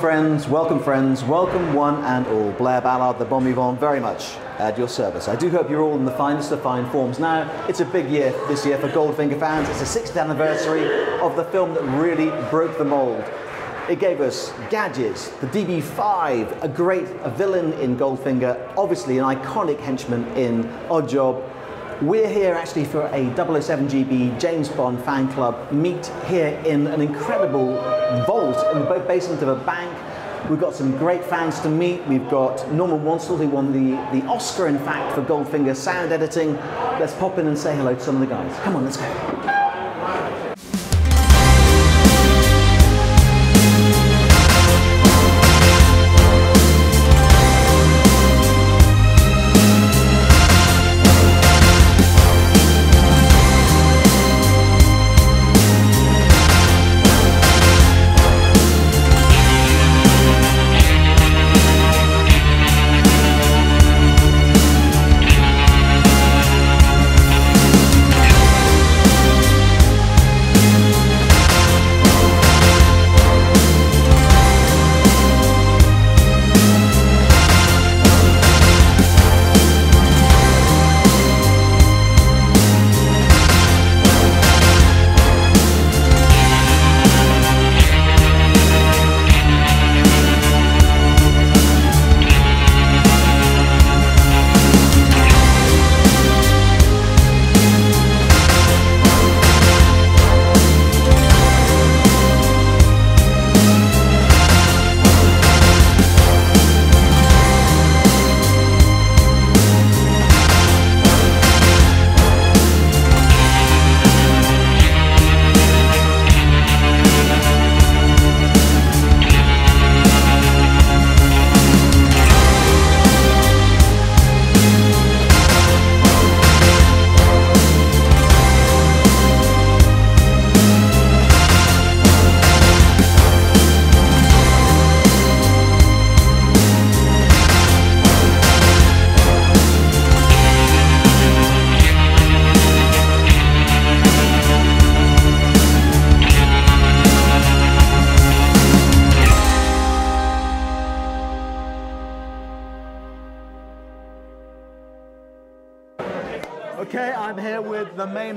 Friends, welcome, friends, welcome one and all. Blair Ballard, the Bond Vivant, very much at your service. I do hope you're all in the finest of fine forms. Now, it's a big year this year for Goldfinger fans. It's the 60th anniversary of the film that really broke the mold. It gave us Gadgets, the DB5, a great a villain in Goldfinger, obviously an iconic henchman in Oddjob, we're here actually for a 007GB James Bond fan club meet here in an incredible vault in the basement of a bank. We've got some great fans to meet. We've got Norman Wanstall, who won the, the Oscar, in fact, for Goldfinger sound editing. Let's pop in and say hello to some of the guys. Come on, let's go.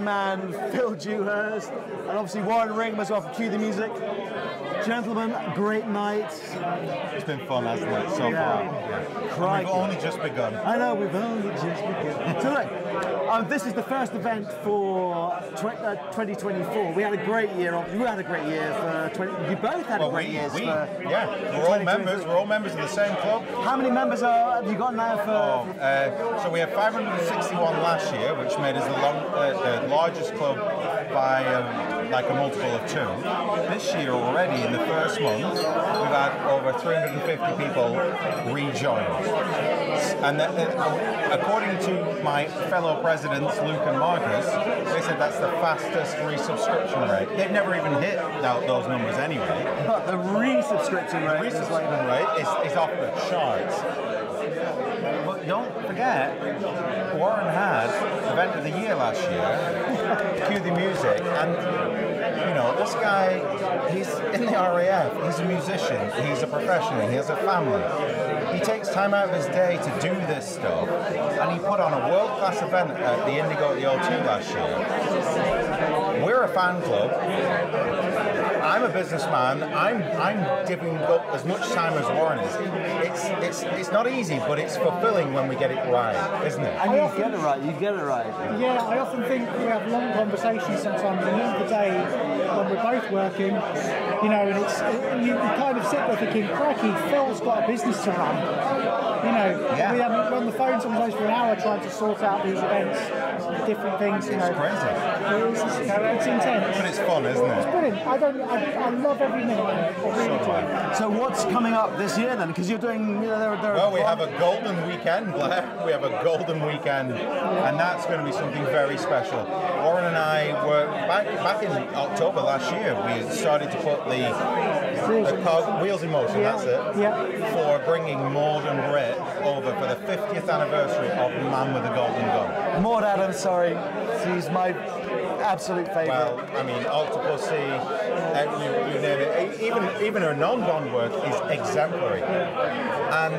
Man, Phil Dewhurst, and obviously Warren Ring as well for Q the Music. Gentlemen, great night. It's been fun, hasn't it, so Yeah. far? Crikey. We've only just begun. I know, we've only just begun. so look, um, this is the first event for tw- uh, 2024. We had a great year. of- You had a great year for 20. You both had Well, a great year. we, yeah, we're all members. We're all members of the same club. How many members are, have you got now for? Oh, uh, so we had 561 last year, which made us the, long, uh, the largest club by um, like a multiple of two. This year already, in the first month, we've had over 350 people rejoin. And that, uh, according to my fellow presidents, Luke and Marcus, they said that's the fastest resubscription rate. They've never even hit tho- those numbers anyway. But the resubscription rate is like Resubscription rate is, is off the charts. But don't forget, Warren had event of the year last year, Q the Music, and you know, this guy, he's in the RAF, he's a musician, he's a professional, he has a family. He takes time out of his day to do this stuff, and he put on a world-class event at the Indigo at the O2 last year. We're a fan club. I'm a businessman. I'm I'm giving up as much time as Warren is. It's it's it's not easy, but it's fulfilling when we get it right, isn't it? And you get it right. You get it right. Yeah, I often think we have long conversations sometimes, and at the end of the day, when we're both working, you know, and it's and you kind of sit there thinking, crikey, Phil's got a business to run. You know, Yeah. we haven't we're on the phone sometimes for an hour trying to sort out these events, different things. You It's know, crazy, it's, it's, it's intense. but it's fun, isn't it? It's it? brilliant. I don't. I, I love every minute. of it. I really do. So what's coming up this year then? Because you're doing, you know, there, there Well, we have a golden weekend, Blair. We have a golden weekend, and that's going to be something very special. Warren and I were back back in October last year. We started to put the, the cog, wheels in motion. Yeah, That's it. yeah. For bringing Maud and Britt over for the 50th anniversary of Man with a Golden Gun. Maud Adams, sorry. She's my absolute favourite. Well, I mean, Octopussy, uh, you, you name it. Even even her non-Bond work is exemplary, and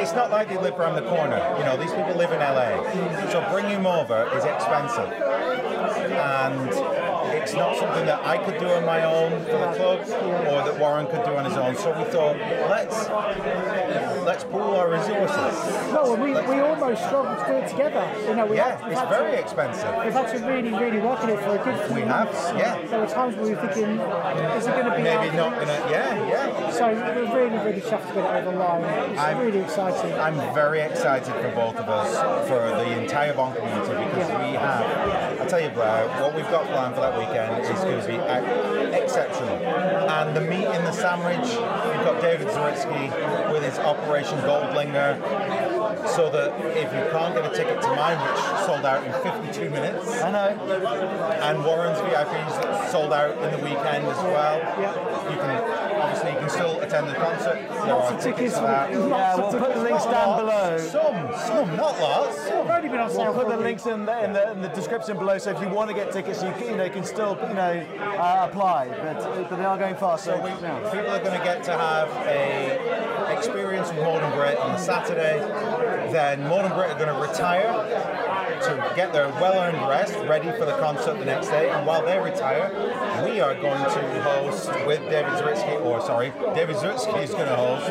it's not like they live around the corner. You know, these people live in LA, so bringing them over is expensive, and it's not something that I could do on my own for the club, or that Warren could do on his own. So we thought, let's let's pool our resources. No, we, we almost struggled to do it together. You know, we Yeah, had, it's had very to, expensive. We've had to really, really work on it for a good few We have, months. yeah. There were times where we were thinking, is it going to be Maybe not gonna. Yeah, yeah. So we're really, really chuffed to get it over the line. It's I'm- really exciting. I'm very excited for both of us, for the entire Bond community, because we have, I tell you, Blair, what we've got planned for that weekend is going to be exceptional. And the meat in the sandwich, we've got David Zaritsky with his Operation Goldlinger, so that if you can't get a ticket to mine, which sold out in 52 minutes, I know. and Warren's VIPs that sold out in the weekend as well, you can can still attend the concert. There Lots are of tickets. for that. lots Yeah, of we'll put the links Not down lots. below. Some, some, not lots. They've only been on sale We'll put the links in the, in the, in the description below, so if you want to get tickets, you can, you know, you can still you know uh, apply, but, but they are going fast. So, So we, yeah. people are going to get to have a experience with Maud and Britt on the Saturday. Then Maud and Britt are going to retire to get their well-earned rest, ready for the concert the next day. And while they retire, we are going to host with David Zaritsky, or sorry, David Zaritsky is going to host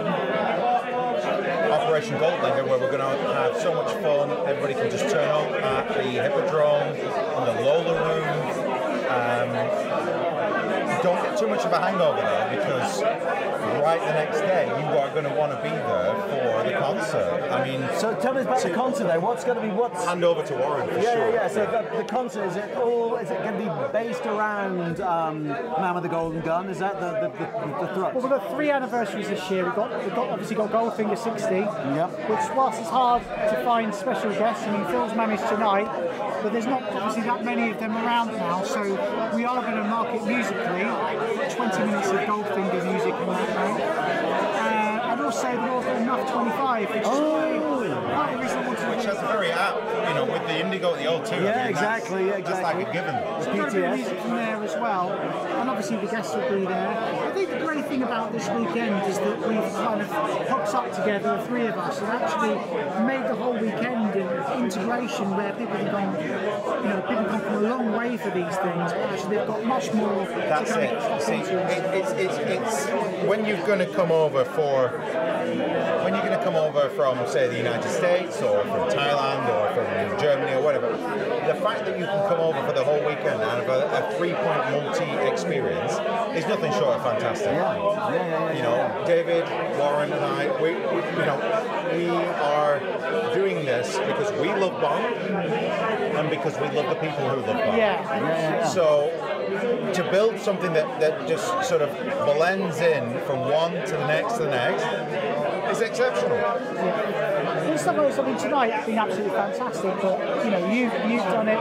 Operation Goldlinger, where we're going to have so much fun. Everybody can just turn up at the Hippodrome, the Lola Room. Um, don't get too much of a hangover there because right the next day you are going to want to be there for the concert. I mean, So tell me about the concert though. What's going to be what's hand over to Warren for yeah, sure. yeah, yeah. So the, the concert is it all? Is it going to be based around um, Man with the Golden Gun? Is that the the, the, the thrust? Well, we've got three anniversaries this year. We've got, we've got obviously got Goldfinger 60, Yep. which whilst it's hard to find special guests, I mean Phil's managed tonight, but there's not obviously that many of them around now. So we are going to market musically 20 minutes of Goldfinger music on that night, uh, and also the North Enough 25, which is part of the reason I wanted to Which has a very apt, you know, with the Indigo at the O2. I mean, Yeah, that's- exactly, yeah, That's like a exactly. given. So we've got a bit music from there as well, and obviously the guests will be there. I think the great thing about this weekend is that we've kind of hooked up together, the three of us, and actually made the whole weekend an integration where people can come, you know, people come from a long way for these things, but actually they've got much more That's to it. and See, it, it's, it's, it's when you're going to come over for come over from, say, the United States or from Thailand or from Germany or whatever. The fact that you can come over for the whole weekend and have a, a three-point multi-experience is nothing short of fantastic. Yeah, yeah, yeah, yeah, You know, David, Warren, and I, we, we, you know, we are doing this because we love Bond and because we love the people who love Bond. Yeah. So to build something that, that just sort of blends in from one to the next to the next is exceptional. Stuff like this, I mean, tonight has been absolutely fantastic, but you know, you've, you've done it.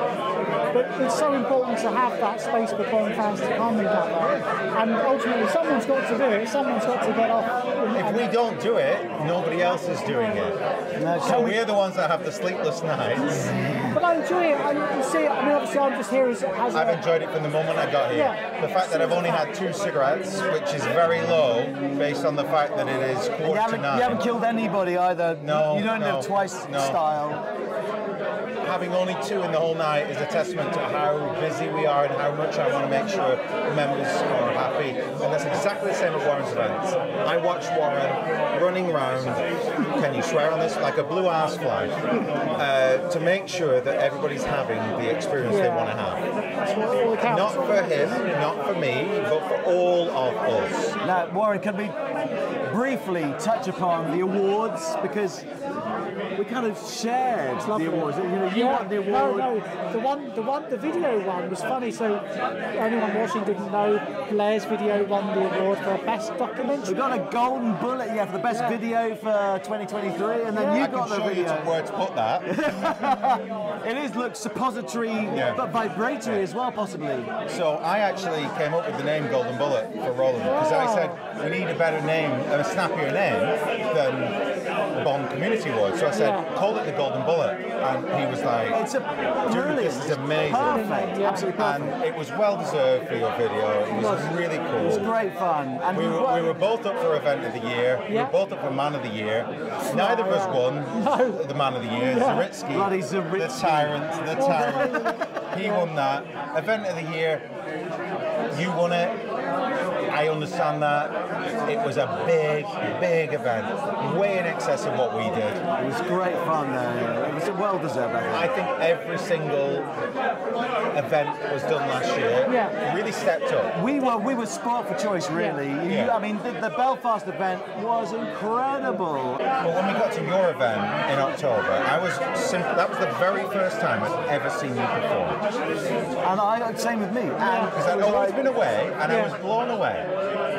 But it's so important to have that space for foreign fans to come in that way. And ultimately, someone's got to do it, someone's got to get off. If we don't do it, nobody else is doing it. No, So we- we're the ones that have the sleepless nights. But I enjoy it. I you see, I mean, obviously, I'm just here as. as I've a, enjoyed it from the moment I got here. Yeah. The fact that I've only had two cigarettes, which is very low, based on the fact that it is You quarter to haven't, nine. you haven't killed anybody either. No, You don't no, live twice no. style. having only two in the whole night is a testament to how busy we are and how much I want to make sure members are happy. And that's exactly the same at Warren's events. I watch Warren running around, can you swear on this, like a blue ass fly, uh, to make sure that everybody's having the experience they want to have. that's what all counts. Not for him, not for me, but for all of us. Now, Warren, can we briefly touch upon the awards because we kind of shared the awards. You know, you Yeah, won the award. No, no, the one, the one, the video one was funny. So anyone watching didn't know Blair's video won the award for best documentary. We got a golden bullet, yeah, for the best Yeah. video for 2023, and then Yeah. you I got can the show you video. to where to put that. It is look suppository, Yeah. but vibratory as well, possibly. So I actually came up with the name Golden Bullet for Roland because I oh. said we need a better name, a snappier name than Bond Community Awards. So I said, Yeah. call it the Golden Bullet, and he was like, It's a Dude, brilliant. this is amazing. Perfect. Yeah. Absolutely and it was well deserved for your video. It was really cool. It was great fun. And We were, we were both up for event of the year. We were both up for man of the year. Neither of us yeah. won No. the man of the year. Yeah. Zaritsky, Bloody the tyrant, the tyrant. he won that event of the year. You won it. I understand that. It was a big, big event, way in excess of what we did. It was great fun though. It was a well deserved, I think. I think every single event was done last year Yeah. really stepped up. We were we were sport for choice, really. You- Yeah. I mean, the, the Belfast event was incredible. But when we got to your event in October, I was simple. That was the very first time I'd ever seen you perform. And I same with me. And Because I'd always been away, and I was blown away.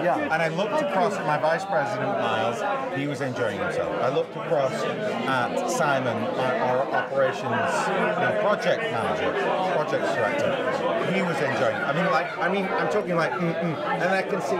yeah. And I looked across at my vice president Miles. He was enjoying himself. I looked across at Simon, my, our operations you know, project manager, project director. He was enjoying. it. I mean, like, I mean, I'm talking like, mm-mm. and I can see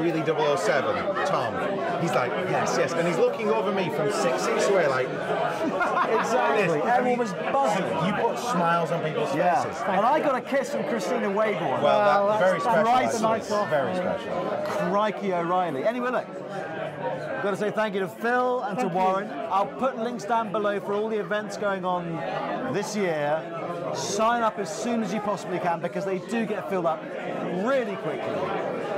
really 007, Tom. He's like, yes, yes, and he's looking over me from six seats away, like, Exactly. Everyone was buzzing. You put smiles on people's Yeah. faces. And I got a kiss from Kristina Wayborn. Well, Well, that's very special. that's actually. nice off. Very special. Crikey O'Reilly. Anyway, look. I've got to say thank you to Phil and to Thank you. Warren. I'll put links down below for all the events going on this year. Sign up as soon as you possibly can because they do get filled up really quickly.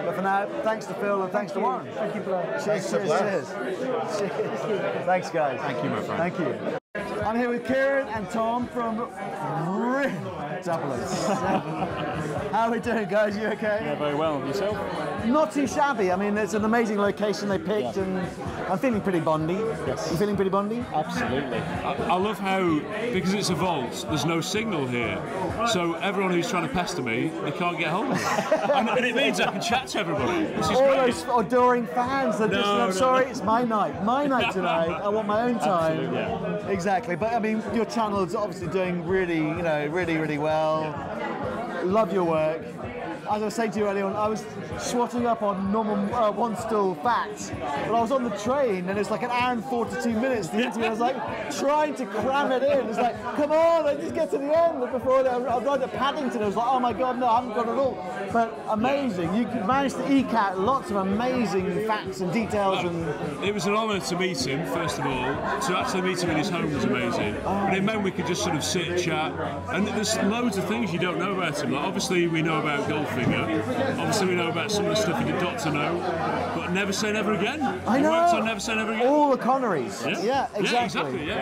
But for now, thanks to Phil and thanks to Warren. Thank you, Blair. Cheers, Thanks cheers, cheers. Cheers. Thanks, guys. Thank you, my friend. Thank you. I'm here with Ciaran and Tom from Ri- 007. How are we doing, guys? You okay? Yeah, very well. Yourself? Not too shabby. I mean, it's an amazing location they picked, Yeah. and I'm feeling pretty bondy. Yes. You feeling pretty bondy? Absolutely. I, I love how, because it's a vault, there's no signal here. So everyone who's trying to pester me, they can't get hold of me. and, and it means I can chat to everybody. This is All great. those adoring fans. They're just, No, I'm no. sorry, it's my night. My night tonight. I want my own time. Absolutely, yeah. Exactly. But I mean, your channel is obviously doing really, you know, really, really well. Love your work. As I was saying to you earlier on, I was swatting up on Norman uh, Wanstall facts, but I was on the train and it's like an hour and 42 minutes. The interview, I was like trying to cram it in. It's like, come on, let's just get to the end. But before I arrived at Paddington, I was like, oh my god, no, I haven't got it all. But amazing, you managed to eke out lots of amazing facts and details and It was an honour to meet him, first of all. To actually meet him in his home was amazing. But it meant we could just sort of sit, and chat, and there's loads of things you don't know about him. Like obviously we know about Goldfinger. Obviously we know about some of the stuff he did Doctor No, but Never Say Never Again. I know. worked on Never Say Never Again. all the Connerys. Yeah, Yeah, exactly. Yeah, exactly. Yeah,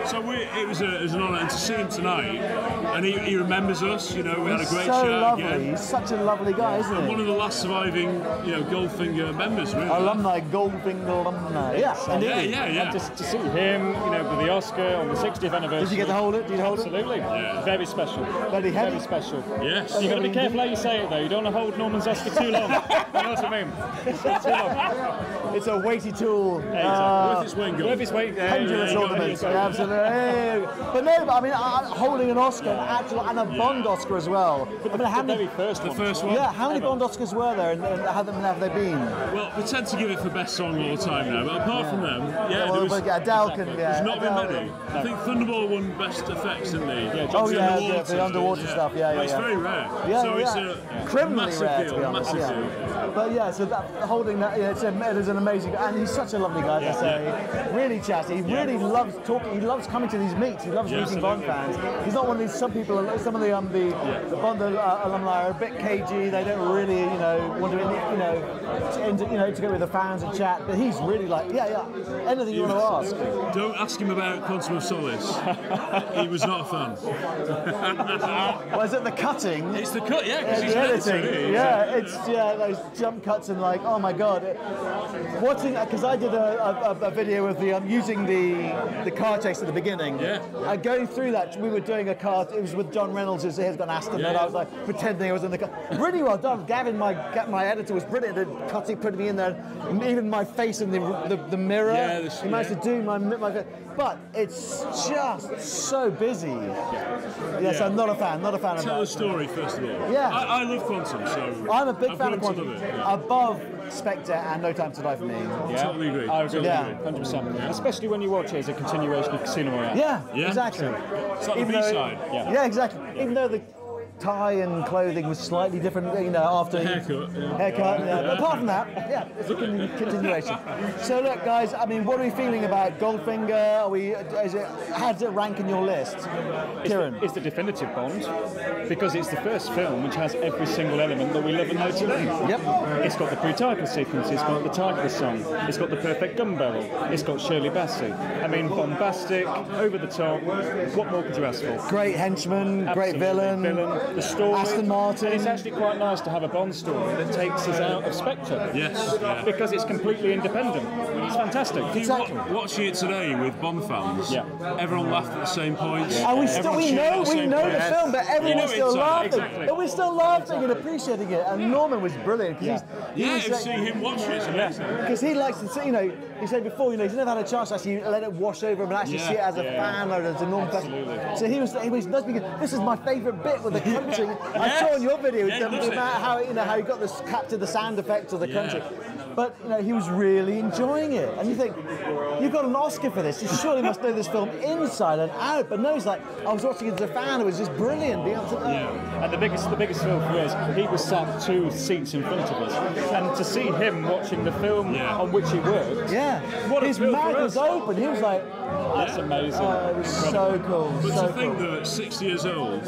yeah. So we, it was a, it was an honour, and to see him tonight, and he, he remembers us. You know, we had a He's great so chat lovely. again. He's such a lovely guy, isn't And he? one of the last surviving, you know, Goldfinger members, really. alumni, Goldfinger alumni. Yeah, indeed. Yeah, yeah, yeah. And just to see him, you know, with the Oscar on the 60th anniversary. Did you get to hold it? Did you hold it? Absolutely. Yeah. Very special. Very heavy? Very special. Yes. You've got to be careful how you say it though. You don't want to hold Norman's Oscar too long. you know what I mean? too long. It's a weighty tool. Exactly. With his wing Worth goal. his weight. Yeah, Pendulous yeah, you got- ornaments, you got- absolutely. But no, but I mean, I- I'm holding an Oscar, an actual, and a Bond Oscar as well. I mean, how The very many? first The first one. Yeah, how many Ever. Bond Oscars were there, and, and how many have they been? Well, we tend to give it for best song all the time now, but apart from them, yeah, well, there was, but yeah, Adele can. Yeah, there's not been Adele- many. I think Thunderball won best effects, didn't they? Yeah, Oh The yeah, underwater, yeah, the underwater stuff. Yeah, But yeah, it's very rare. Yeah, so yeah. it's a criminally massive rare deal, to be honest. yeah. deal. But yeah, so that, holding that, yeah, it's a, it is an amazing, and he's such a lovely guy, I say. Really chatty. He really loves talking. He loves coming to these meets. He loves Yeah, meeting Bond fans. He's not one of these. Some people, some of the um, the, the Bond uh, alumni are a bit cagey. They don't really, you know, want to, you know, to, you know, to go with the fans and chat. But he's really like, yeah, yeah, anything you want to ask. Don't ask him about Quantum of Solace. he was not a fan. Was it the cutting? It's the cut, yeah, because Yeah, he's the an editor, editing. isn't he? Yeah, it's yeah those jump cuts and like oh my god, watching because I did a, a, a video with the um, using the the car chase at the beginning. Yeah. I going through that. We were doing a car. It was with John Reynolds. Who's he's got an Aston, Yeah, and I was like pretending I was in the car. Really well done, Gavin. My my editor was brilliant. The cutting, putting me in there. Even my face in the the, the mirror. Yeah, the- he managed yeah. to do my my. But it's just so busy. Yes, Yeah. I'm not a fan. Not a fan of Tell the story first of all. Yeah. I, I love Quantum, so I'm a big fan of Quantum. Above Spectre and No Time to Die for me. Yeah, Totally agree. I agree. Yeah. 100%. Especially when you watch it as a continuation of Casino Royale. Yeah, Yeah. exactly. It's like the Even though- B-side. Yeah. Yeah, exactly. Even though the tie and clothing was slightly different, you know, after Haircut, yeah. haircut. Yeah. But apart from that, yeah, it's a con- continuation. So look, guys. I mean, what are we feeling about Goldfinger? Are we? Is it? How does it rank in your list, Ciaran? It's the definitive Bond because it's the first film which has every single element that we love and know today. Yep. It's got the pre-title sequence, it's got the title song, it's got the perfect gun barrel, it's got Shirley Bassey. I mean, bombastic, over the top. What more could you ask for? Great henchman, great Absolutely. villain. The story. Aston Martin. And it's actually quite nice to have a Bond story that takes us out of Spectre. Yes, yeah. Because it's completely independent. It's fantastic. If you Exactly. wa- watching it today with Bond fans, Yeah. everyone laughed at the same points. And we still Everyone we know the we same know the points. film, but everyone You was still laughing. exactly. But we're still laughing and appreciating it. And Norman was brilliant because Yeah, he's, he to was, him watch it, it's amazing. because he likes to see, you know, he said before, you know, he's never had a chance to actually let it wash over him and actually Yeah, see it as a yeah. fan or as a non fan. So he was, he was, that's because this is my favourite bit with the country. I saw in your video Yeah, he the, loves the how you know how he got this captured the sound effects of the country. But you know, he was really enjoying it, and you think you've got an Oscar for this. You surely must know this film inside and out. But no, he's like, I was watching it as a fan. It was just brilliant. Being able to, Yeah. And the biggest, the biggest thrill for us, he was sat two seats in front of us, and to see him watching the film Yeah. on which he worked, Yeah, What a his mouth was open. He was like, that's amazing. oh, it was so cool, But so to think cool. that at 60 years old,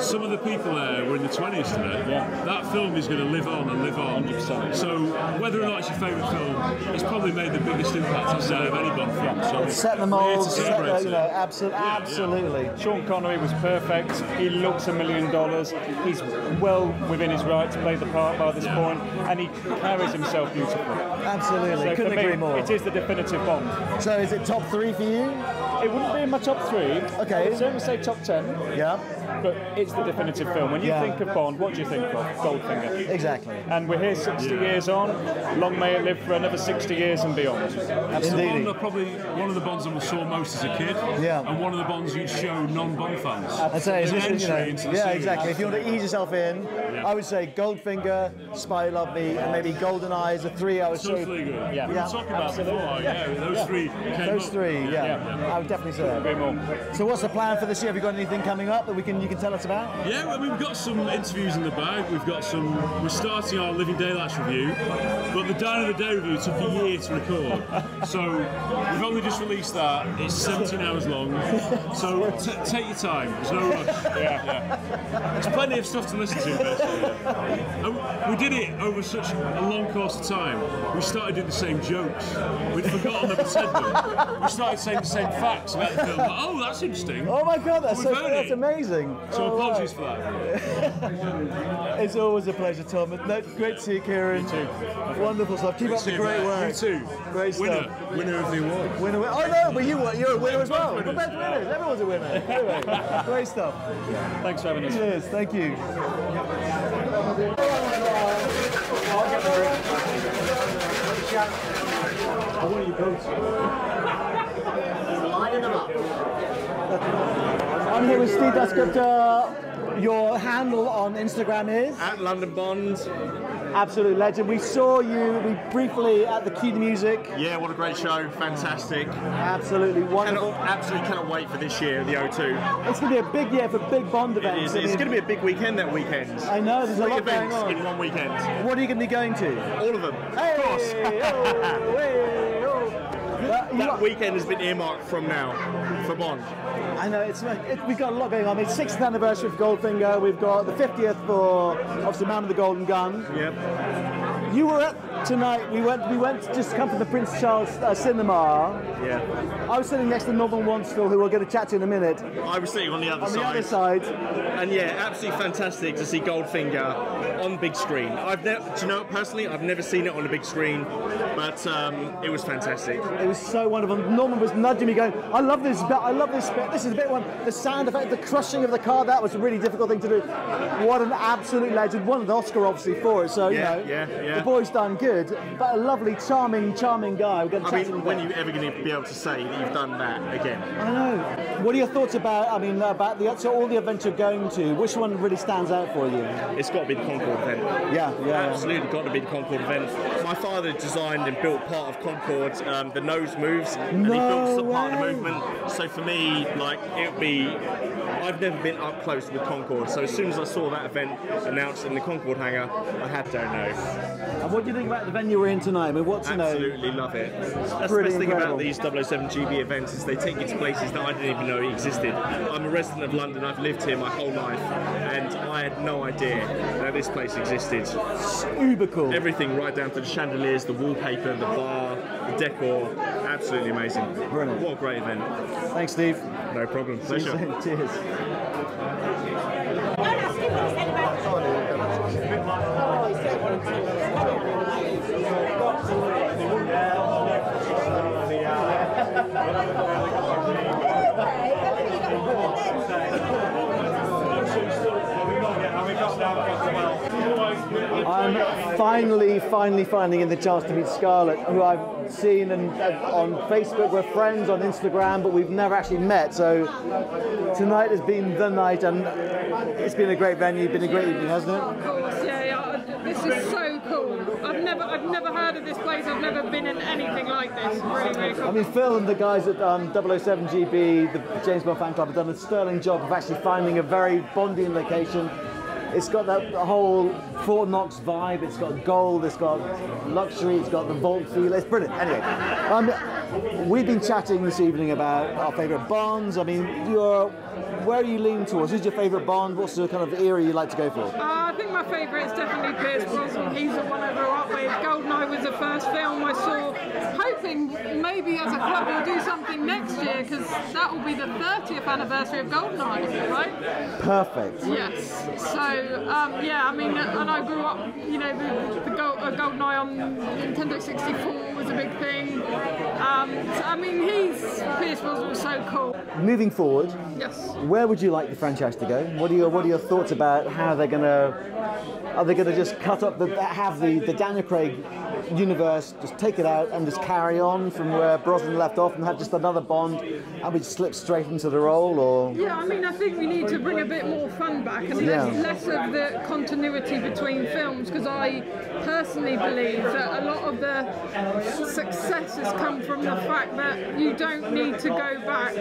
some of the people there were in the 20s today. Yeah. That film is going to live on and live on. 100%. So whether or not it's your favourite film, it's probably made the biggest impact I've seen of any Bond film. So Set the we're to mold, set the, you know, it. absolutely, yeah. absolutely. Sean Connery was perfect. He looks a million dollars. He's well within his right to play the part by this point, and he carries himself beautifully. Absolutely, So couldn't for me, agree more. It is the definitive Bond. So, is it top three for you? It wouldn't be in my top three. Okay. I would certainly say top ten, Yeah, but it's the definitive film. When you Yeah. think of Bond, what do you think of? Goldfinger. exactly. And we're here 60 years on. Long may it live for another 60 years and beyond. It's the Bond I probably one of the Bonds I saw most as a kid. Yeah. And one of the Bonds you'd show non-Bond fans. I'd say it's Their just, you know, entry into the yeah, series. exactly. If you want to ease yourself in, I would say Goldfinger, Spy Love Me, and maybe GoldenEye is the three I would show. Totally good. Yeah. We Yeah. were talking about before. Yeah, those three. Came Those up. three, yeah. Yeah. I would definitely say that. Agree more. So, what's the plan for this year? Have you got anything coming up that we can you can tell us about? Yeah, well, we've got some interviews in the bag. We've got some. We're starting our Living Daylights review, but the Down of the Day review took a year to record. So we've only just released that. It's 17 hours long. So t- take your time. There's no rush. Yeah, yeah. There's plenty of stuff to listen to. Basically. Uh, and we did it over such a long course of time. We started doing the same jokes. We'd forgotten that we said them. We started saying the same facts about the film. Like, oh, that's interesting. Oh my God, that's so heard that's amazing. So Oh, apologies for that. It's always a pleasure, Tom. No, great to see you, Ciaran. You too. Wonderful stuff. Keep up the great work. You too. Great Winner. stuff. Winner of the award. Winner, winner. Oh no, but you were, you're a winner as well. Both We're winners. both winners. Everyone's a winner. Anyway, great stuff. Thanks for having us. Cheers. Thank you. I'm here with Steve Dasgupta. Your handle on Instagram is At London Bond. absolute legend. We saw you we briefly at the Q the Music. Yeah, what a great show. Fantastic. Absolutely wonderful. Cannot, absolutely cannot wait for this year, the O2. It's going to be a big year for big Bond events. is, I it's going to be a big weekend that weekend. I know there's a Three lot going on. in one weekend. What are you going to be going to? All of them. Hey, Of course. oh, hey, oh. That- weekend has been earmarked from now for Bond. I know it's it, we've got a lot going on. It's 60th anniversary of Goldfinger. We've got the 50th for obviously Man of the Golden Gun. Yep. You were at tonight. We went. We went to just come from the Prince Charles uh, Cinema. Yeah. I was sitting next to Norman Wanstall, who we're going to chat to in a minute. I was sitting on the other On side. the other side, And yeah, absolutely fantastic to see Goldfinger on big screen. I've never, do you know, personally, I've never seen it on a big screen, but um, it was fantastic. it was so wonderful. Norman was nudging me, going, "I love this bit. I love this bit. This is a bit one. The sound effect, the crushing of the car. That was a really difficult thing to do. What an absolute legend. Won an Oscar obviously for it. So Yeah, you know, yeah, yeah. The boy's done good, but a lovely, charming, charming guy. We're going to I chat to mean, when are you ever going to be able to say that you've done that again? I know. What are your thoughts about? I mean, about the so all the events you're going to. Which one really stands out for you? It's got to be the Concorde event. Yeah, yeah, yeah. Absolutely got to be the Concorde event. My father designed and built part of Concorde, um, the nose moves, and he No built some part of the movement. So for me, like it would be, I've never been up close with Concorde. So as soon as I saw that event announced in the Concorde hangar, I had to know. And what do you think about the venue we're in tonight? I mean, what's you know? Absolutely love it. That's the pretty best thing incredible. about these 007 GB events is they take you to places that I didn't even know existed. I'm a resident of London. I've lived here my whole life, and I had no idea that this place existed. Uber cool. Everything right down to the chandeliers, the wallpaper, the bar, the decor. Absolutely amazing. Brilliant. What a great event. Thanks, Steve. No problem. Pleasure. soon. Cheers. I'm finally, finally finding the chance to meet Scarlett, who I've seen and, uh, on Facebook. We're friends on Instagram, but we've never actually met. So tonight has been the night, and it's been a great venue, been a great evening, hasn't it? Of course, yeah, yeah. This is so cool. I've never, I've never heard of this place. I've never been in anything like this. Really, really cool. I mean, Phil and the guys at um, 007 GB, the James Bond fan club, have done a sterling job of actually finding a very Bondian location. It's got that whole Fort Knox vibe. It's got gold. It's got luxury. It's got the vault feel. It's brilliant. Anyway, um, we've been chatting this evening about our favourite Bonds. I mean, you're, where are you leaning towards? Who's your favourite Bond? What's the kind of era you like to go for? Uh, I think my favourite is definitely Pierce Brosnan. He's the one I grew up with. Goldeneye was the first film I saw. Hoping maybe as a club we'll do something next year because that will be the 30th anniversary of Goldeneye, right? Perfect. Yes. So um, yeah, I mean, and I grew up, you know, the, the Gold, uh, GoldenEye on Nintendo 64 was a big thing. Um, so, I mean, he's Pierce Brosnan was so cool. Moving forward, Yes. Where would you like the franchise to go? What are your What are your thoughts about how they're gonna? Are they gonna just cut up the have the the Daniel Craig universe, just take it out and just carry on from where Brosnan left off, and have just another Bond, and we just slip straight into the role, or Yeah, I mean, I think we need to bring a bit more fun back and Yeah. less, less of the continuity between films because I personally believe that a lot of the success has come from the fact that you don't need to go back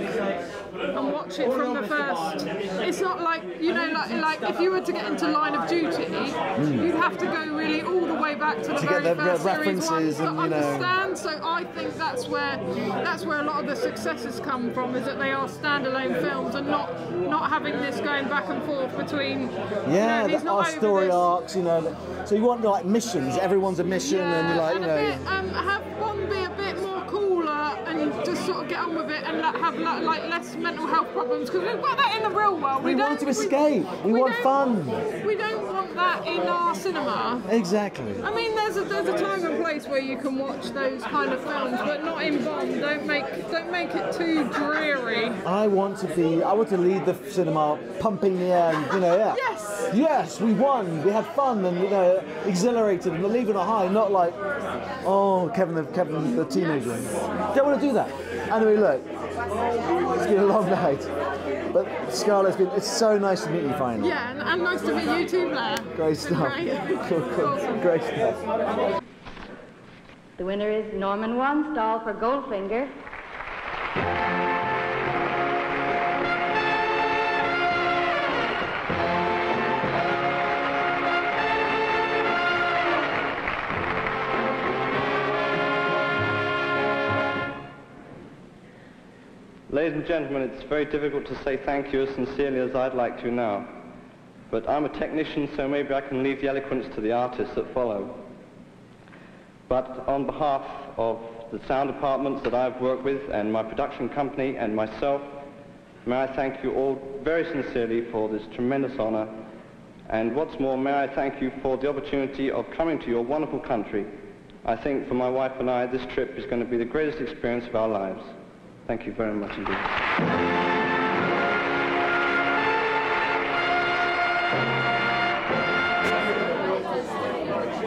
and watch it from the first. It's not like you know, like like if you were to get into Line of Duty, you'd have to go really all the way back to the get very the first series one to and, you know- understand. So I think that's where that's where a lot of the successes come from is that they are standalone films and not not having this going back and forth between. yeah, you know, our story this. arcs, you know. So you want like missions? Everyone's a mission, and you're like, and you know. bit, um, have one be a bit more cooler and just sort of get on with it and have like less mental health problems because we've got that in the real world. We don't, want to escape. We want don't- fun. We don't want that in our cinema. Exactly. I mean, there's a there's a time and place where you can watch those kind of films, but not in Bond. Don't make don't make it too dreary. I want to be. I want to lead the cinema, pumping the air, and you know, yeah. Yes. Yes, we won. We had fun and you know, exhilarated and leaving a high, not like, oh, Kevin the Kevin the teenager. Don't want to do that. Anyway, look, it's been a long night, but Scarlett, it's been it's so nice to meet you finally. Yeah, and, and nice to meet you too, Blair. Great stuff. great. Cool, cool. Awesome. Great stuff. The winner is Norman Wanstall for Goldfinger. Gentlemen, it's very difficult to say thank you as sincerely as I'd like to now. But I'm a technician, so maybe I can leave the eloquence to the artists that follow. But on behalf of the sound departments that I've worked with and my production company and myself, may I thank you all very sincerely for this tremendous honor. And what's more, may I thank you for the opportunity of coming to your wonderful country. I think for my wife and I, this trip is going to be the greatest experience of our lives. Thank you very much indeed.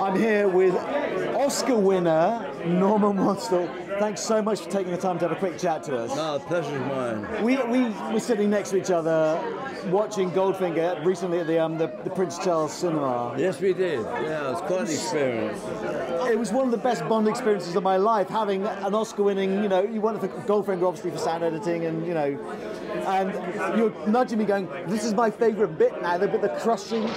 I'm here with Oscar winner Norman Wanstall. Thanks so much for taking the time to have a quick chat to us. No, the pleasure's mine. We, we were sitting next to each other watching Goldfinger recently at the, um, the, the Prince Charles Cinema. Yes, we did. Yeah, it was quite an experience. It was one of the best Bond experiences of my life, having an Oscar-winning, you know, you wanted for Goldfinger obviously for sound editing and, you know, and you're nudging me going, this is my favourite bit now, the bit, the crushing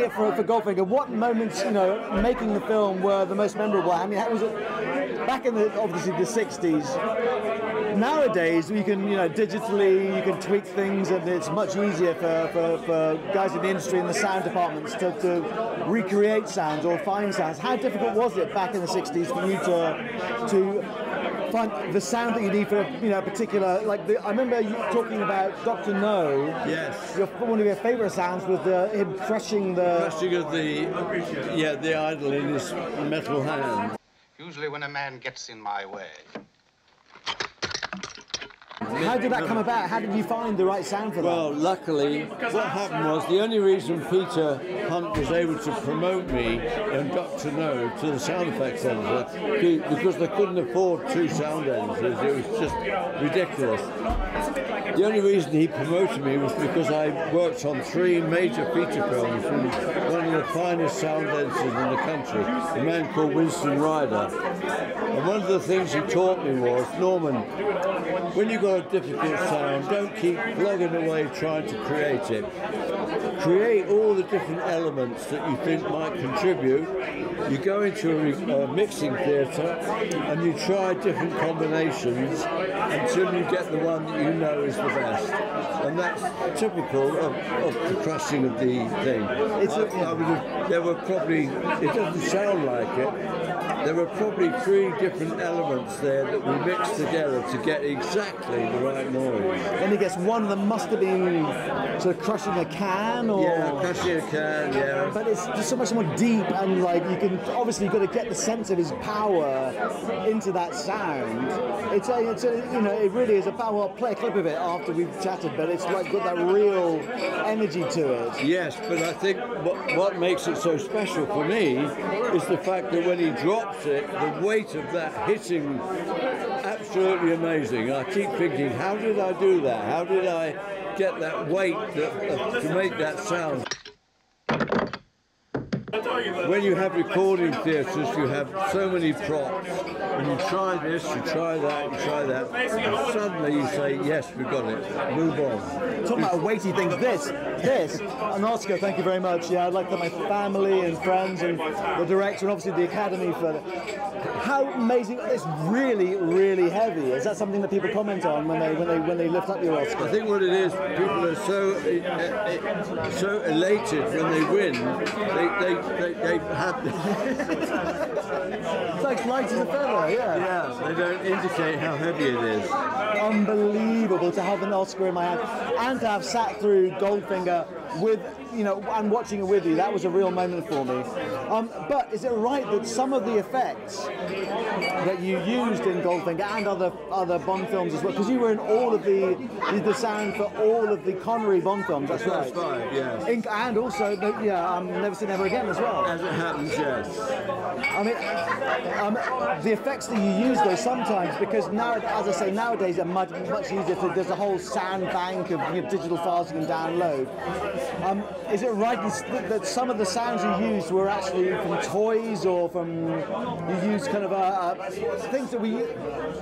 it for, for Goldfinger. What moments, you know, making the film were the most memorable? I mean, how was back in the obviously the 60s? Nowadays, you can, you know, digitally, you can tweak things, and it's much easier for, for, for guys in the industry and the sound departments to, to recreate sounds or find sounds. How difficult was it back in the 60s for you to to find the sound that you need for you know a particular like the, I remember you talking about Doctor No. Yes. Your, one of your favourite sounds was the, him crushing the crushing of the yeah the idol in his metal hand. Usually, when a man gets in my way. How did that come about? How did you find the right sound for that? Well, luckily, what happened was the only reason Peter Hunt was able to promote me and Dr. No to the sound effects editor because they couldn't afford two sound editors. It was just ridiculous. The only reason he promoted me was because I worked on three major feature films with one of the finest sound editors in the country, a man called Winston Ryder. And one of the things he taught me was, Norman, when you've got a difficult sound, don't keep plugging away trying to create it. Create all the different elements that you think might contribute. You go into a, a mixing theatre and you try different combinations until you get the one that you know is the best. And that's typical of, of the crushing of the thing. It's I, I would have, there were probably, it doesn't sound like it, there were probably three different elements there that we mixed together to get exactly the right noise. And I guess one of them must have been sort of crushing a can or yeah, crushing a can, yeah. But it's just so much more deep and like you can obviously you've got to get the sense of his power into that sound. It's a, it's a you know it really is a power. I'll play a clip of it after we've chatted, but it's like got that real energy to it. Yes, but I think what, what makes it so special for me is the fact that when he drops it, the weight of that hitting absolutely amazing. I keep thinking, how did I do that? How did I get that weight that, uh, to make that sound? When you have recording theatres, you have so many props, and you try this, you try that, you try that, and suddenly you say, yes, we've got it, move on. Talking about weighty things, this, this, and Oscar, thank you very much. Yeah, I'd like to thank my family and friends and the director and obviously the Academy for how amazing, it's really, really heavy. Is that something that people comment on when they when they when they lift up your Oscar? I think what it is, people are so uh, so elated when they win, they they, they, they have. it's like light as a feather, yeah. Yeah, they don't indicate how heavy it is. Unbelievable to have an Oscar in my hand and to have sat through Goldfinger with you know and watching it with you. That was a real moment for me. Um, but is it right that some of the effects that you used in Goldfinger and other other Bond films as well, because you were in all of the the sound for all of the Connery Bond films. That's right. Yeah. In, and also, the, yeah, um, Never Say Never Again as well. As it happens, yes. I mean, um, the effects that you use though sometimes, because now, as I say, nowadays they're much much easier. To, there's a whole sound bank of you know, digital files you can download. Um, is it right that some of the sounds you used were actually from toys or from you used kind of uh, uh, things that we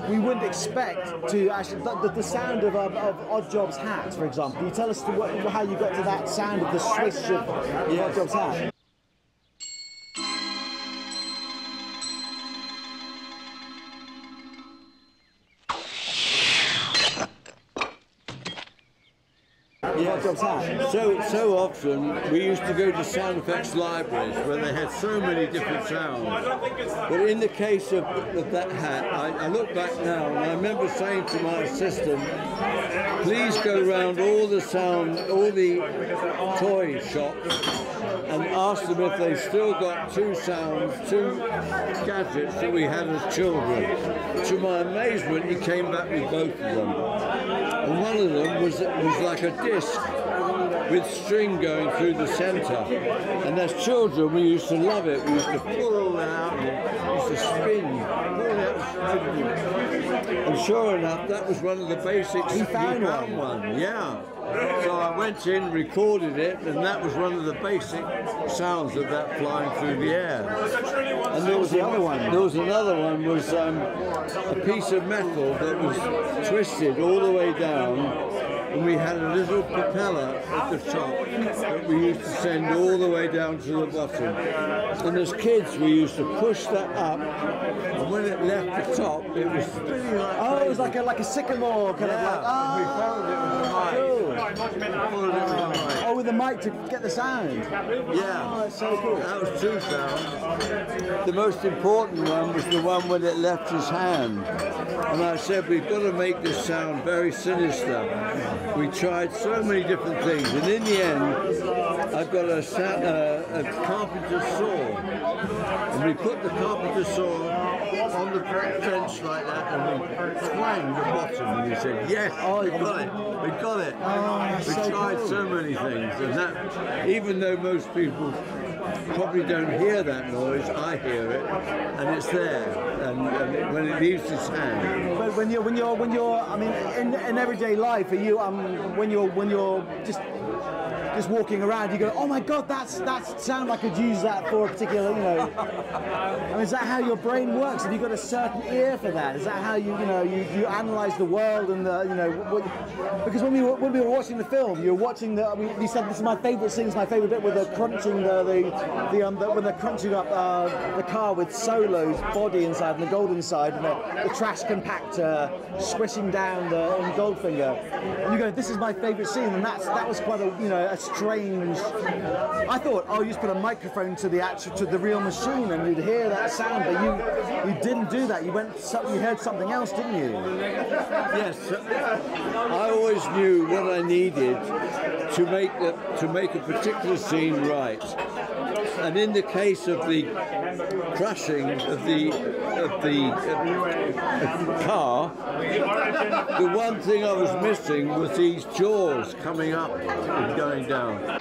we wouldn't expect to actually the, the sound of, of, of Oddjob's hat, for example. Can you tell us what, how you got to that sound of the swish of yes. Oddjob's hat? So so often we used to go to sound effects libraries where they had so many different sounds. But in the case of, of that hat, I, I look back now and I remember saying to my assistant, please go round all the sound, all the toy shops and ask them if they've still got two sounds, two gadgets that we had as children. To my amazement, he came back with both of them. And one of them was, was like a disc with string going through the centre. And as children, we used to love it. We used to pull it out and it used to spin. Pull it out and spin. And sure enough, that was one of the basics. He found one. Yeah. So I went in, recorded it, and that was one of the basic sounds of that flying through the air. And there was the other one? There was another one was um, a piece of metal that was twisted all the way down, and we had a little propeller at the top that we used to send all the way down to the bottom. And as kids, we used to push that up, and when it left the top, it was spinning like Oh, it was like a like a sycamore kind Yeah, of like. we followed it with the mic. cool. Followed it mic. Oh, with the mic to get the sound. Yeah. Oh, it's so cool. That was two sounds. The most important one was the one when it left his hand. And I said, we've got to make this sound very sinister. We tried so many different things. And in the end, I've got a, uh, a carpenter's saw. And we put the carpenter's saw on the bench like that and we twanged the bottom and we said, yes, Oh, we got it, we got it. that's we so tried cool. so many things and that, even though most people probably don't hear that noise, I hear it and it's there and, and it- when it leaves his hand. But when you're when you're when you're I mean in, in everyday life, are you um when you're when you're just just walking around, you go, oh my god, that's that sound I could use that for a particular, you know. I mean, is that how your brain works? Have you got a certain ear for that? Is that how you you know you, you analyze the world and the you know what, because when we were, when we were watching the film, you were watching the. I mean, you said this is my favourite scene, it's my favourite bit with the crunching the the, the um the, when they're crunching up uh, the car with Solo's body inside and the golden side and the, the trash compactor squishing down the in Goldfinger. And you go, this is my favourite scene, and that's that was quite a you know a strange. I thought, oh, you just put a microphone to the actual to the real machine and you'd hear that sound, but you you didn't do that. You went you heard something else, didn't you? Yes, I always knew what I needed to make the, to make a particular scene right. And in the case of the crashing of the of the uh, car, the one thing I was missing was these jaws coming up and going down.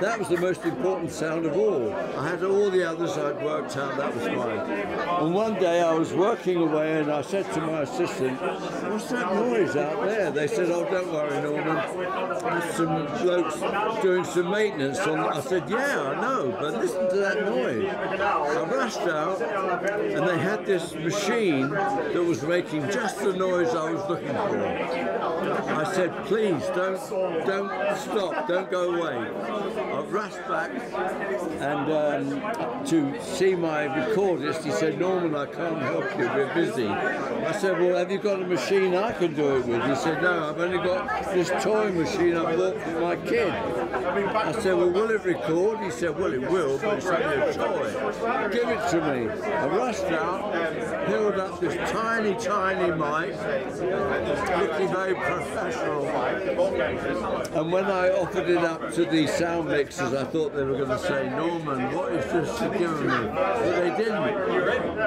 That was the most important sound of all. I had all the others I'd worked out, that was fine. And one day I was working away and I said to my assistant, what's that noise out there? They said, oh, don't worry, Norman. There's some blokes doing some maintenance on I said, yeah, I know, but listen to that noise. I rushed out and they had this machine that was making just the noise I was looking for. I said, please don't don't stop, don't go away. I rushed back and um, to see my recordist, he said, Norman, I can't help you, we're busy. I said, well, have you got a machine I can do it with? He said, no, I've only got this toy machine I bought for my kid. I said, well, will it record? He said, well, it will, but it's only a toy. Give it to me. I rushed out, held up this tiny, tiny mic, looking very professional. And when I offered it up to the sound mixers, I thought they were going to say, Norman, what is this you're giving me? But they didn't.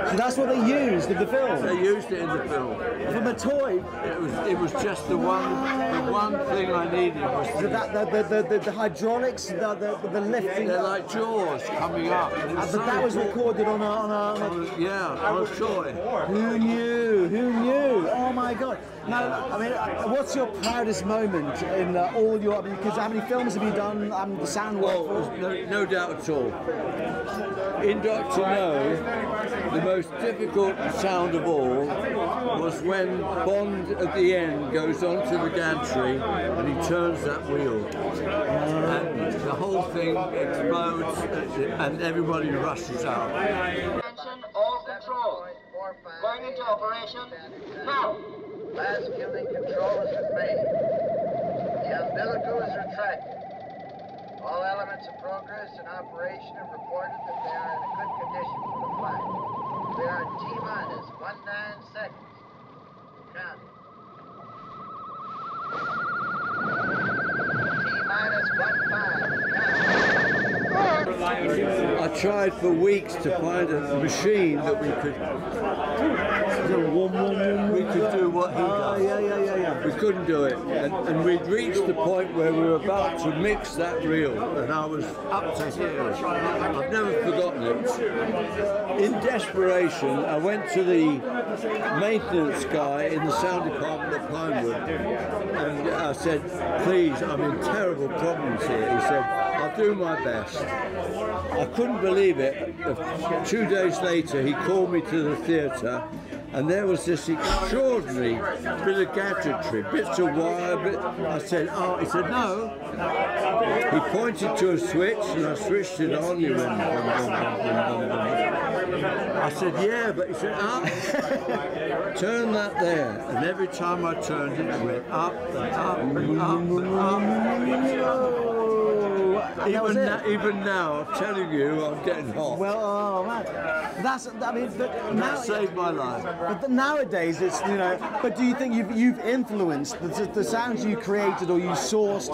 So that's what they used in the film. They used it in the film. From a toy. It was it was just the one the one thing I needed was So that the the, the, the, the hydraulics, the the, the lifting. they're like jaws coming up. Uh, but that was recorded on a, on a, on a Yeah, I was sure. Who knew? Who knew? Oh my God! Now, I mean, what's your proudest moment in uh, all your? I mean, because how many films have you done? Um, the sound Oh, no, no doubt at all. In Doctor No, the most difficult sound of all was when Bond at the end goes onto the gantry and he turns that wheel. And the whole thing explodes and everybody rushes out. Attention, all control. Going into operation now. Last building control is me. The umbilical is retracted. All elements of progress and operation have reported that they are in a good condition for the flight. We are T minus one nine seconds. T minus one five. I tried for weeks to find a machine that we could we could do what he does. Ah, yeah, yeah, yeah, yeah. We couldn't do it, and, and we'd reached the point where we were about to mix that reel, and I was up to here. I've never forgotten it. In desperation, I went to the maintenance guy in the sound department at Pinewood, and I said, "Please, I'm in terrible problems here." He said, "I'll do my best." I couldn't believe it. Two days later, he called me to the theatre, and there was this extraordinary bit of gadgetry, bits of wire. Bit, I said, "Oh," he said, "No." He pointed to a switch, and I switched it on. He went. I said, "Yeah," but he said, "Up." Turn that there, and every time I turned it, it went up and up and up and up. Even, na- even now, I'm telling you, I'm getting hot. Well, oh man, that's I mean, now that saved my life. But the, nowadays, it's you know. But do you think you've you've influenced the, the sounds you created or you sourced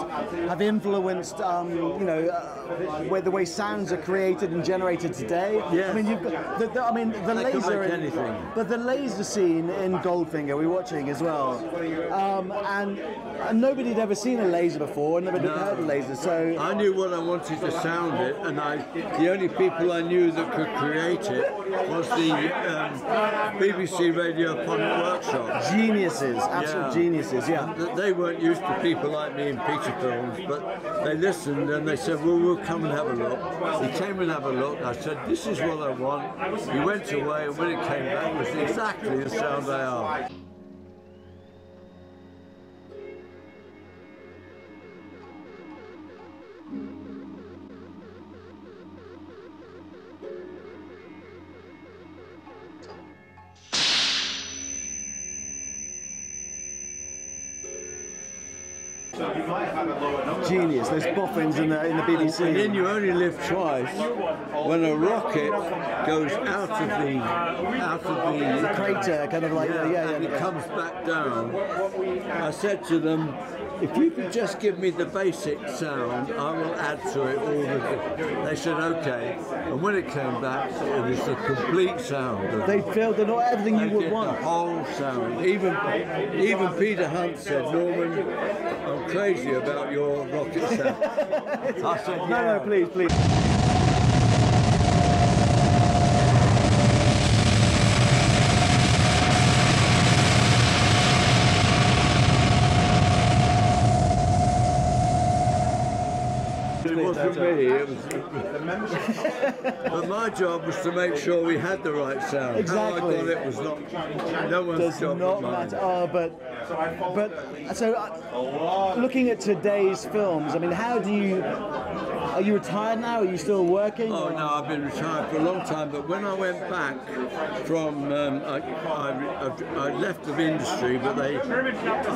have influenced um, you know uh, where the way sounds are created and generated today? Yeah. I mean, you've got the, the, I mean the They laser. in- anything. But the laser scene in Goldfinger, we're watching as well, um, and, and nobody had ever seen a laser before, and never had heard a laser. So I knew what I wanted to sound it, and I the only people I knew that could create it was the um, BBC Radiophonic Workshop. Geniuses, absolute geniuses, yeah. They weren't used to people like me in feature films, but they listened and they said, "Well, we'll come and have a look." He came and have a look. I said, "This is what I want." He went away, and when it came back, it was exactly the sound I are. Genius, those boffins in the in the BBC. And then you only live twice. When a rocket goes out of the out of the crater, kind of like yeah, yeah, yeah, and yeah. it comes back down. I said to them, if you could just give me the basic sound, I will add to it all the. They said okay, and when it came back, it was the complete sound. of- They filled in all everything you would want. The whole sound. Even even Peter Hunt said, Norman, I'm crazy about your rocket sound. I said, No, no, please, please. It wasn't. It was, but my job was to make sure we had the right sound. Exactly. How I got it was not no one's Does job not matter. Oh, but but so uh, looking at today's films, I mean, how do you? Are you retired now? Are you still working? Oh no, I've been retired for a long time. But when I went back from, um, I, I, I, left the industry, but they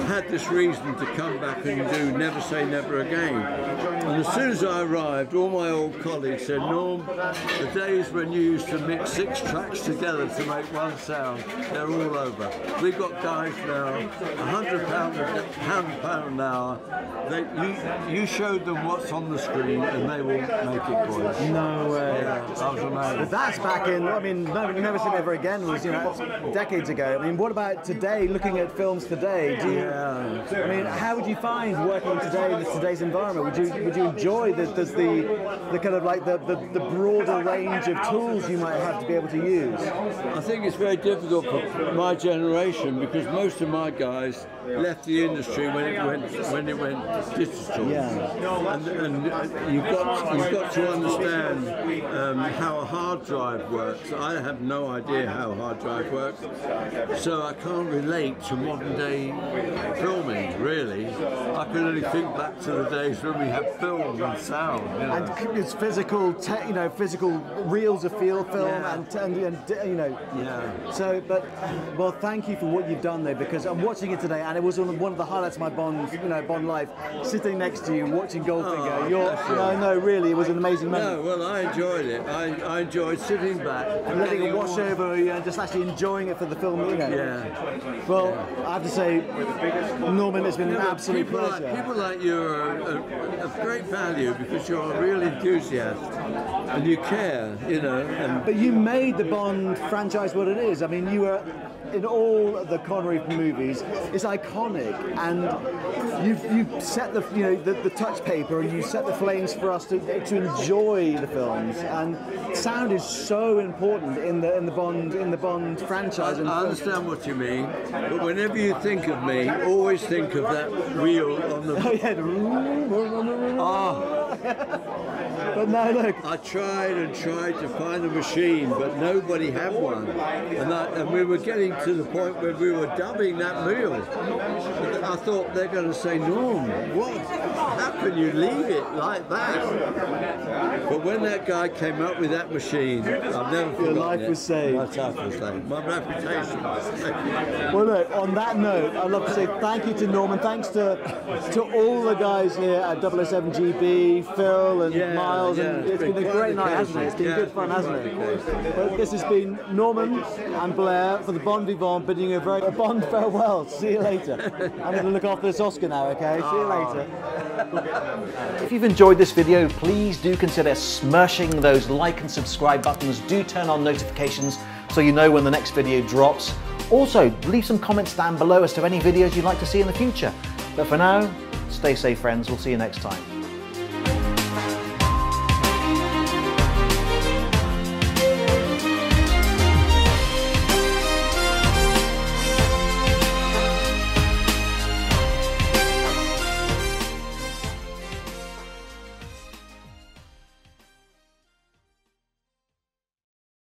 had this reason to come back and do Never Say Never Again. And as soon as I arrived, all my old colleagues said, Norm, the days when you used to mix six tracks together to make one sound, they're all over. We've got guys now, a hundred pound a pound pound an hour. They, you, you showed them what's on the screen, and and they will make it, boys. No way. Yeah, was amazed. But that's back in, I mean, no, you've never seen it ever again, was, you know, decades ago. I mean, what about today, looking at films today? Do you, Yeah. I mean, how would you find working today in today's environment? Would you would you enjoy the, the, the, the kind of like the, the, the broader range of tools you might have to be able to use? I think it's very difficult for my generation because most of my guys left the industry when it went when it went digital. Yeah. And, and you've got you've got to understand um, how a hard drive works. I have no idea how a hard drive works, so I can't relate to modern day filming. Really, I can only think back to the days when we had film and sound. You know. And it's physical, te- you know, physical reels of field film Yeah. and, and, and, you know. Yeah. So, but well, thank you for what you've done there because I'm watching it today, and it was one of- the highlights of my Bond, you know, Bond life. Sitting next to you, watching Goldfinger. Oh, You're, you. no, no, really, it was an amazing moment. No, well, I enjoyed it. I, I enjoyed sitting back And letting it wash over you and just actually enjoying it for the film, you know. Yeah. Well, I have to say, Norman, it's been an Yeah, but absolute people pleasure. Like, people like you are of great value because you're a real enthusiast and you care, you know. And But you made the Bond franchise what it is. I mean, you were in all the Connery movies. It's iconic, and you've you've set the you know the, the touch paper and you set the flames for us to to enjoy the films. And sound is so important in the in the Bond in the Bond franchise. I, and I understand what you mean, but whenever you think of me, always think of that wheel on the. Oh yeah. the- Ah, But no, look. I tried and tried to find a machine, but nobody had one, and, and we were getting to the point where we were dubbing that wheel. I thought they're going to say, Norm, what? Can you leave it like that? But when that guy came up with that machine, I've never forgotten Your life it. was saved. My life was saved. My reputation was saved. Well, look, on that note, I'd love to say thank you to Norman. Thanks to to all the guys here at 007GB, Phil and Yeah, Miles. yeah, and it's it's been been a great night, hasn't it? It's been occasion. good fun, hasn't it? But this has been Norman and Blair for the Bond Vivant bidding you a very a Bond farewell. See you later. I'm going to look after this Oscar now, okay? See you later. Ah. If you've enjoyed this video, please do consider smashing those like and subscribe buttons. Do turn on notifications so you know when the next video drops. Also, leave some comments down below as to any videos you'd like to see in the future. But for now, stay safe, friends. We'll see you next time.